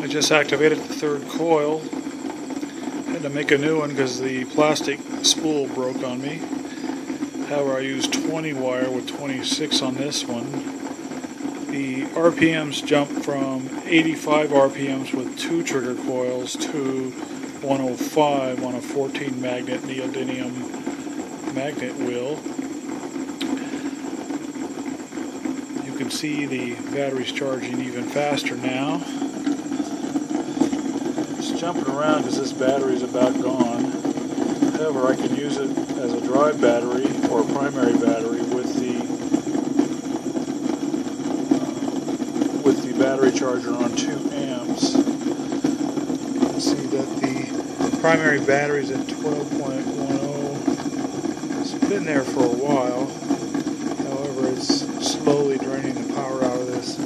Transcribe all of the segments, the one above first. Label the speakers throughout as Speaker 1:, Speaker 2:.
Speaker 1: I just activated the third coil. Had to make a new one because the plastic spool broke on me. However, I used 20 wire with 26 on this one. The RPMs jump from 85 RPMs with two trigger coils to 105 on a 14 magnet neodymium magnet wheel. You can see the battery's charging even faster now. Jumping around because this battery's about gone. However, I can use it as a drive battery or a primary battery with the uh, with the battery charger on 2 amps. See that the primary battery is at 12.10. It's been there for a while. However, it's slowly draining the power out of this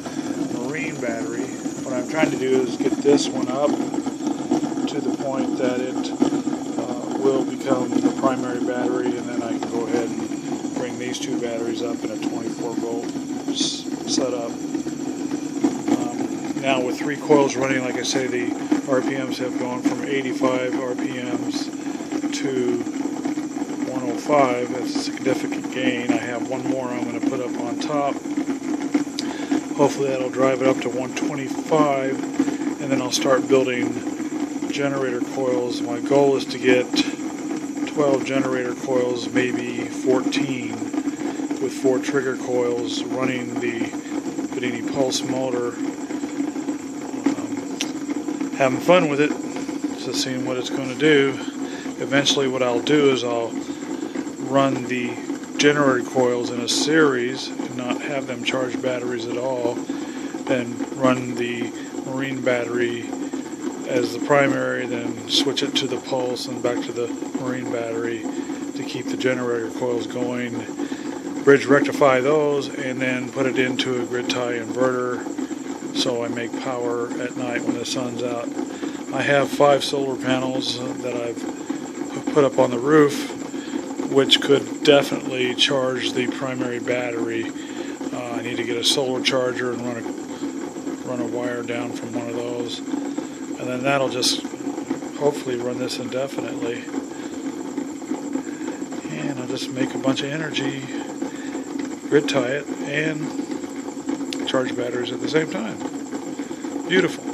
Speaker 1: marine battery. What I'm trying to do is get this one up point that it uh, will become the primary battery and then I can go ahead and bring these two batteries up in a 24 volt setup. Um, now with three coils running, like I say, the RPMs have gone from 85 RPMs to 105. That's a significant gain. I have one more I'm going to put up on top. Hopefully that'll drive it up to 125 and then I'll start building generator coils. My goal is to get 12 generator coils, maybe 14, with four trigger coils running the Bedini Pulse motor. Um, having fun with it, just seeing what it's going to do. Eventually, what I'll do is I'll run the generator coils in a series and not have them charge batteries at all. Then run the marine battery as the primary, then switch it to the pulse and back to the marine battery to keep the generator coils going. Bridge rectify those and then put it into a grid tie inverter so I make power at night when the sun's out. I have five solar panels that I've put up on the roof which could definitely charge the primary battery. Uh, I need to get a solar charger and run a, run a wire down from one of those and then that'll just hopefully run this indefinitely. And I'll just make a bunch of energy grid tie it and charge batteries at the same time. Beautiful